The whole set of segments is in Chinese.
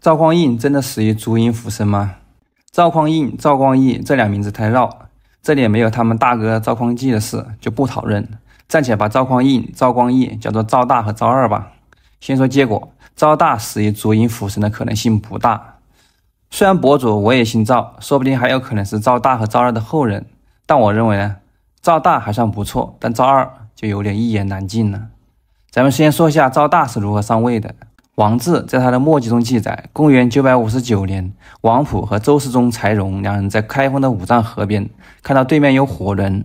赵匡胤真的死于足阴附身吗？赵匡胤、赵光义这俩名字太绕，这里也没有他们大哥赵匡济的事，就不讨论。暂且把赵匡胤、赵光义叫做赵大和赵二吧。先说结果，赵大死于足阴附身的可能性不大。虽然博主我也姓赵，说不定还有可能是赵大和赵二的后人，但我认为呢，赵大还算不错，但赵二就有点一言难尽了。咱们先说一下赵大是如何上位的。王志在他的墨迹中记载，公元九百五十九年，王普和周世宗、柴荣两人在开封的五丈河边看到对面有火轮，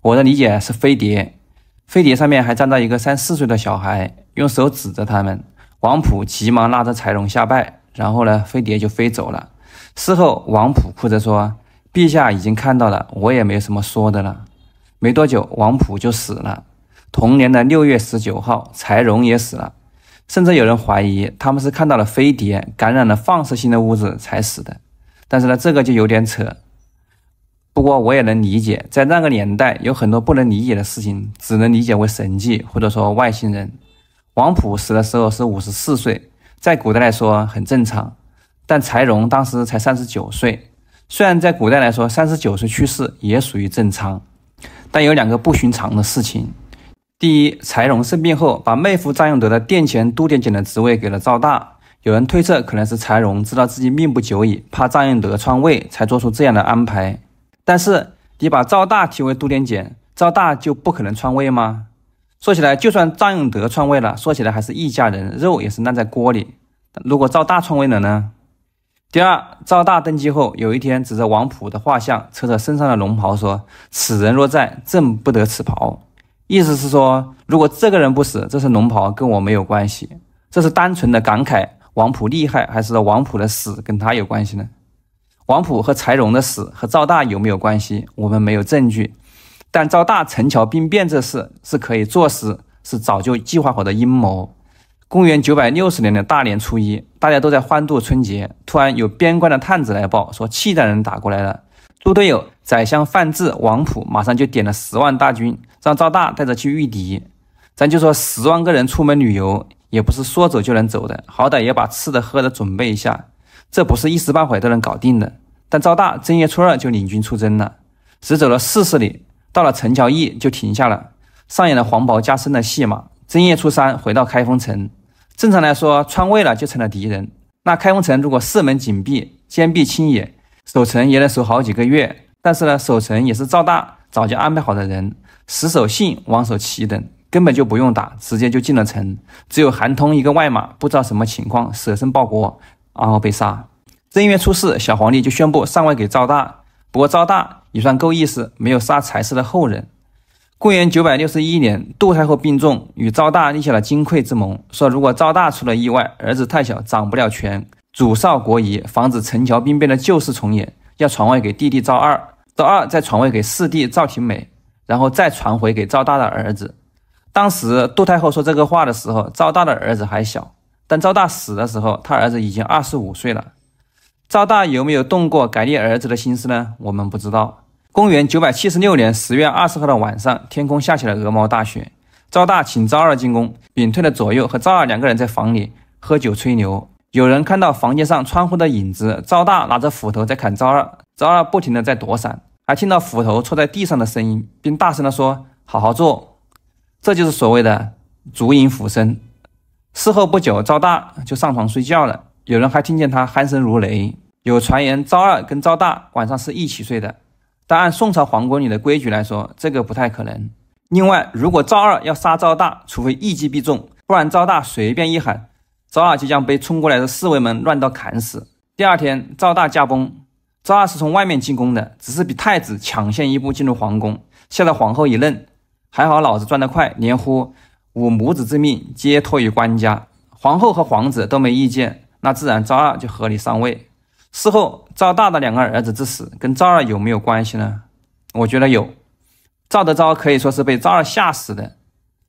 我的理解是飞碟，飞碟上面还站着一个三四岁的小孩，用手指着他们。王普急忙拉着柴荣下拜，然后呢，飞碟就飞走了。事后，王普哭着说：“陛下已经看到了，我也没什么说的了。”没多久，王普就死了。同年的六月十九号，柴荣也死了，甚至有人怀疑他们是看到了飞碟，感染了放射性的物质才死的。但是呢，这个就有点扯。不过我也能理解，在那个年代，有很多不能理解的事情，只能理解为神迹或者说外星人。王普死的时候是五十四岁，在古代来说很正常，但柴荣当时才三十九岁，虽然在古代来说三十九岁去世也属于正常，但有两个不寻常的事情。第一，柴荣生病后，把妹夫张永德的殿前都点检的职位给了赵大。有人推测，可能是柴荣知道自己命不久矣，怕张永德篡位，才做出这样的安排。但是，你把赵大提为都点检，赵大就不可能篡位吗？说起来，就算张永德篡位了，说起来还是一家人，肉也是烂在锅里。如果赵大篡位了呢？第二，赵大登基后，有一天指着王普的画像，扯着身上的龙袍，说：“此人若在，朕不得此袍。”意思是说，如果这个人不死，这身龙袍跟我没有关系。这是单纯的感慨王普厉害，还是王普的死跟他有关系呢？王普和柴荣的死和赵大有没有关系？我们没有证据。但赵大陈桥兵变这事是可以坐实，是早就计划好的阴谋。公元九百六十年的大年初一，大家都在欢度春节，突然有边关的探子来报说，契丹人打过来了。猪队友宰相范质、王普马上就点了十万大军。让赵大带着去御敌，咱就说十万个人出门旅游，也不是说走就能走的，好歹也把吃的喝的准备一下，这不是一时半会都能搞定的。但赵大正月初二就领军出征了，只走了四十里，到了陈桥驿就停下了，上演了黄袍加身的戏码。正月初三回到开封城，正常来说篡位了就成了敌人，那开封城如果四门紧闭，坚壁清野，守城也能守好几个月。但是呢，守城也是赵大早就安排好的人。石守信，王守齐等根本就不用打，直接就进了城。只有韩通一个外马，不知道什么情况，舍身报国，然后被杀。正月初四，小皇帝就宣布上位给赵大。不过赵大也算够意思，没有杀柴氏的后人。公元九百六十一年，杜太后病重，与赵大立下了金匮之盟，说如果赵大出了意外，儿子太小，掌不了权，主少国疑，防止陈桥兵变的旧事重演，要传位给弟弟赵二，赵二再传位给四弟赵廷美。然后再传回给赵大的儿子。当时杜太后说这个话的时候，赵大的儿子还小，但赵大死的时候，他儿子已经二十五岁了。赵大有没有动过改立儿子的心思呢？我们不知道。公元九百七十六年十月二十号的晚上，天空下起了鹅毛大雪。赵大请赵二进宫，屏退了左右，和赵二两个人在房里喝酒吹牛。有人看到房间上窗户的影子，赵大拿着斧头在砍赵二，赵二不停的在躲闪。还听到斧头戳在地上的声音，并大声的说：“好好做。”这就是所谓的烛影斧身。事后不久，赵大就上床睡觉了。有人还听见他鼾声如雷。有传言赵二跟赵大晚上是一起睡的，但按宋朝皇宫里的规矩来说，这个不太可能。另外，如果赵二要杀赵大，除非一击必中，不然赵大随便一喊，赵二就将被冲过来的侍卫们乱刀砍死。第二天，赵大驾崩。赵二是从外面进宫的，只是比太子抢先一步进入皇宫，吓得皇后一愣。还好老子转得快，连呼吾母子之命皆托于官家。皇后和皇子都没意见，那自然赵二就合理上位。事后赵大的两个儿子之死跟赵二有没有关系呢？我觉得有。赵德昭可以说是被赵二吓死的。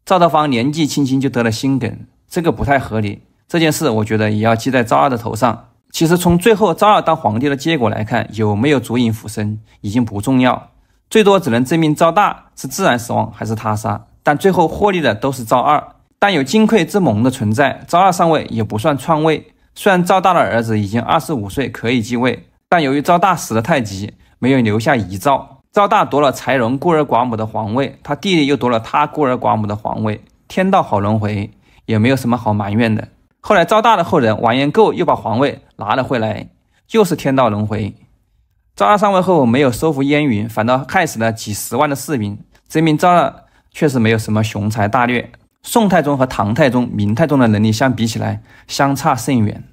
赵德芳年纪轻轻就得了心梗，这个不太合理。这件事我觉得也要记在赵二的头上。其实从最后赵二当皇帝的结果来看，有没有烛影附身已经不重要，最多只能证明赵大是自然死亡还是他杀。但最后获利的都是赵二。但有金匮之盟的存在，赵二上位也不算篡位，虽然赵大的儿子已经二十五岁可以继位，但由于赵大死得太急，没有留下遗诏。赵大夺了柴荣孤儿寡母的皇位，他弟弟又夺了他孤儿寡母的皇位，天道好轮回，也没有什么好埋怨的。后来赵大的后人完颜构又把皇位拿了回来，又是天道轮回。赵大上位后没有收服燕云，反倒害死了几十万的士兵，证明赵大确实没有什么雄才大略。宋太宗和唐太宗、明太宗的能力相比起来，相差甚远。